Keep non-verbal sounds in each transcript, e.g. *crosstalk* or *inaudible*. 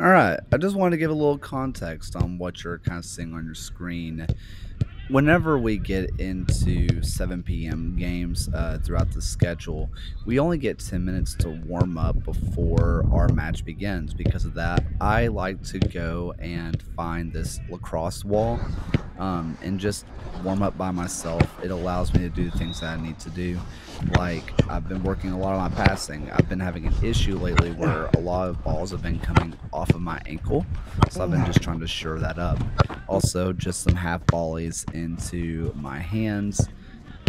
All right, I just wanted to give a little context on what you're kind of seeing on your screen. Whenever we get into 7 p.m. games uh, throughout the schedule, we only get 10 minutes to warm up before our match begins. Because of that, I like to go and find this lacrosse wall um, and just warm up by myself. It allows me to do things that I need to do. Like, I've been working a lot on my passing. I've been having an issue lately where a lot of balls have been coming off of my ankle. So I've been just trying to shore that up. Also, just some half volleys into my hands.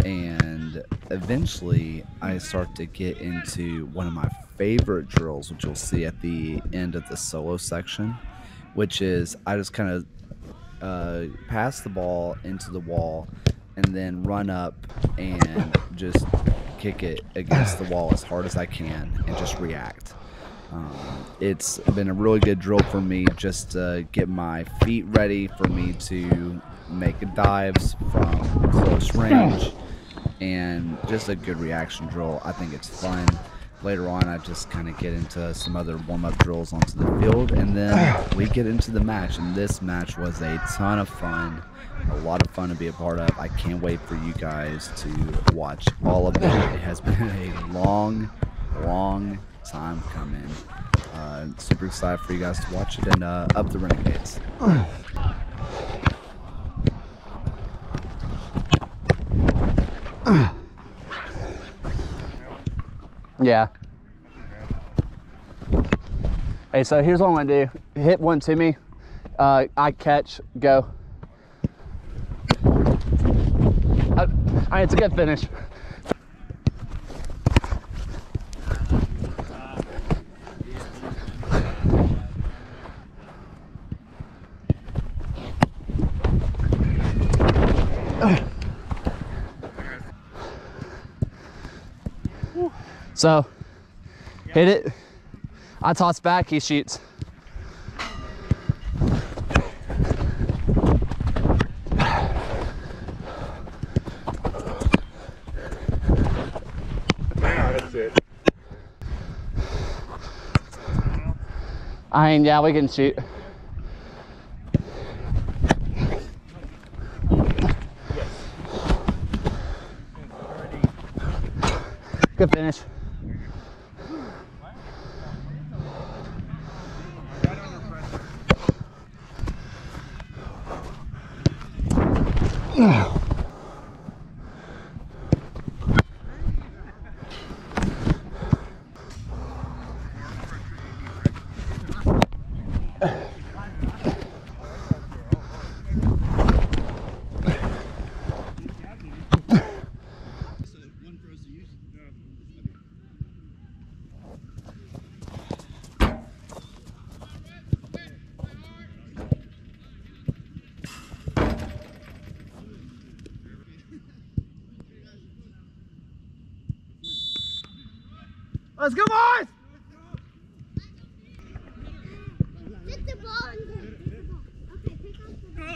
And eventually, I start to get into one of my favorite drills, which you'll see at the end of the solo section, which is I just kind of uh, pass the ball into the wall and then run up and just kick it against the wall as hard as I can and just react. Um, it's been a really good drill for me just to get my feet ready for me to make dives from close range and just a good reaction drill. I think it's fun. Later on, I just kind of get into some other warm-up drills onto the field, and then *sighs* we get into the match. And this match was a ton of fun, a lot of fun to be a part of. I can't wait for you guys to watch all of it. It has been a long, long time coming. Uh, super excited for you guys to watch it and uh, up the Renegades. *clears throat* Yeah. Hey, so here's what I'm gonna do. Hit one to me. Uh, I catch, go. Uh, all right, it's a good finish. So, hit it. I toss back, he shoots. I mean, yeah, we can shoot. Good finish. Let's go, boys! Get the ball in there. Get the ball. Okay, pick up the ball.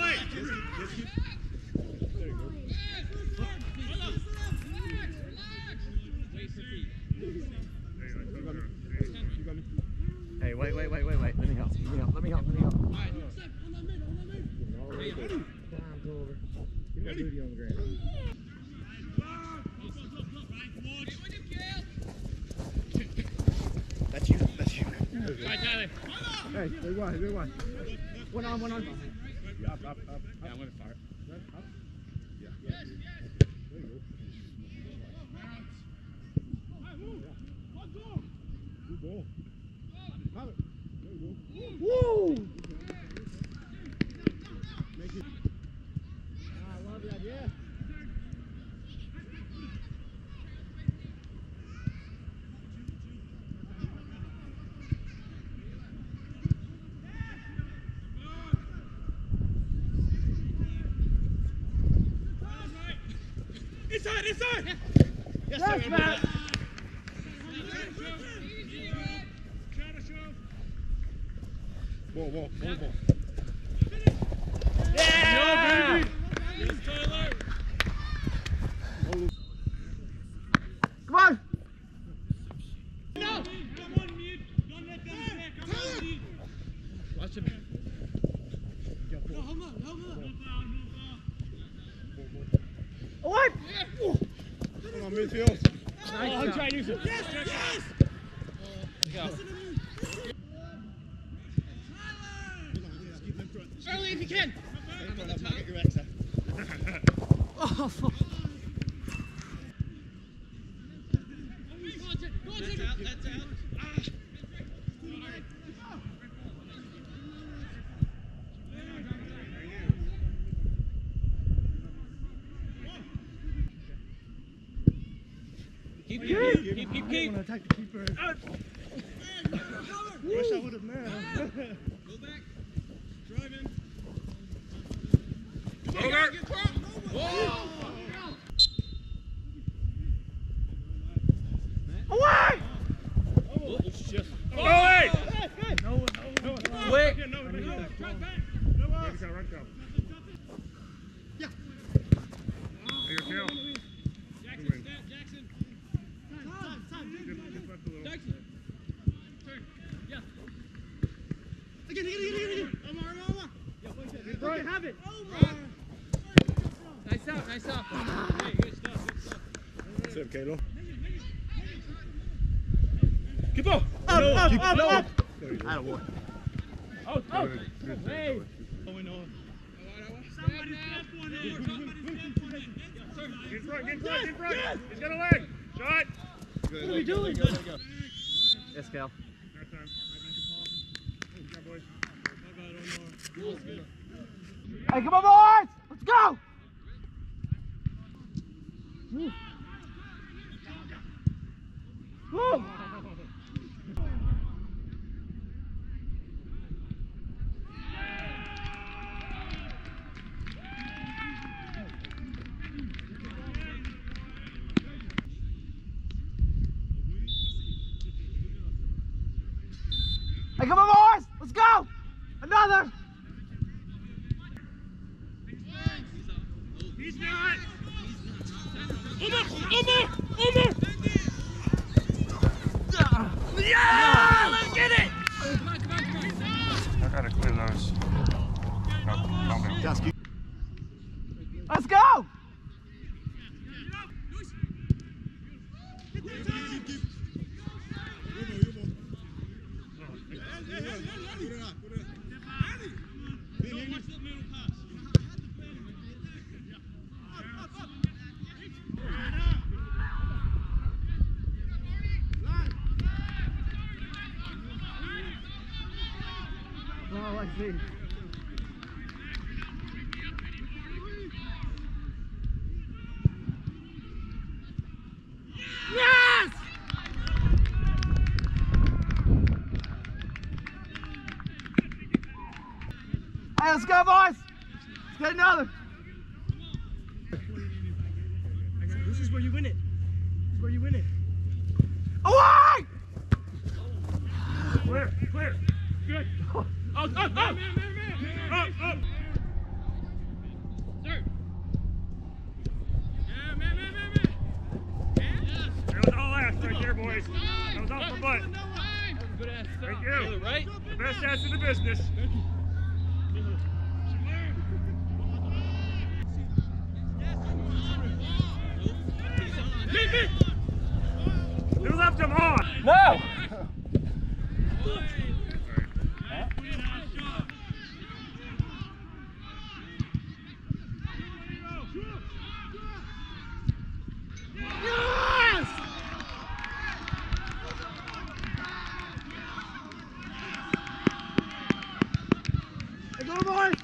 Hey, wait, wait, wait, wait, wait. Let me help. Let me help. Let me help. Let me help. That's you. That's you. Hey, good one. Good one. One on, one on. Yeah, up, up, up. Yeah, I'm gonna start. Up. Yeah. yeah. There you go. Good ball. Have it. There you go. Woo! Make it. I love the idea. Inside, inside! Yes, Yes, sir, Matt. Ball, ball, ball, ball. Yeah, baby! Yes, Tyler! Come on! No! Come on, mid! Don't let them attack! Come on, mid! Midfield. Oh, trying to use it. Yes, yes. Go. Early if you can. Get your ex out. That's out. That's out. Keep, keep, keep, keep, keep, keep. attack the keeper. Wish I would have known. Go back. Drive in. Over. Whoa. Away! Oh, shit. Oh, Away! No, one, no, one. no. one. Quick! No, no, no. Drive back. Run go, run go. Yeah. There you go. Jackson, stand, Jackson. Time, time, Just, just left a little. Jackson. Turn. Yeah. Again, again, again, again, again. Omar, Omar, Omar. Yeah, wait, wait, wait. Have it. Nice out, nice out. Hey, good stuff, good stuff. What's up, Kalo? Keep up. Up, up, up, up! Out of one. Oh, oh. Out, out! Hey. Oh, going on. Somebody step one in. Somebody step one in. Get in front, get in front, get in front! He's got a leg! Shot! What are we doing? Yes, Cal. That time. Good job, boys. Hey, come on, boys! Let's go! Woo! Hey, come on, boys! Let's go! Another! He's not! Omar, Omar, Omar. Yeah! Let's get it! Come on, come on, come on. I gotta clear those. No, Let's go! Don't watch the middle pass. Oh, I. Yes! Hey, let's go, boys! Let's get another. This is where you win it. This is where you win it. Away! Clear, clear. Good. Up, up, up! Man, man, man, man. Up, up! Sir. Yeah, man, man, man, man. Yes. That was all ass right there, boys. That was off the butt. Good ass stop. Thank you. Taylor, Right? The best ass in the business. Keep it. Who left him on? No! Yes! Hey, go, boys!